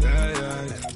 yeah, yeah.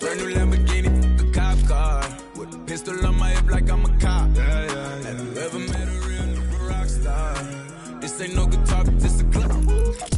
Brand new Lamborghini, pistol on my hip like I'm a cop. Yeah, yeah, yeah. Have you ever met a real rock star? This ain't no guitar, this a club.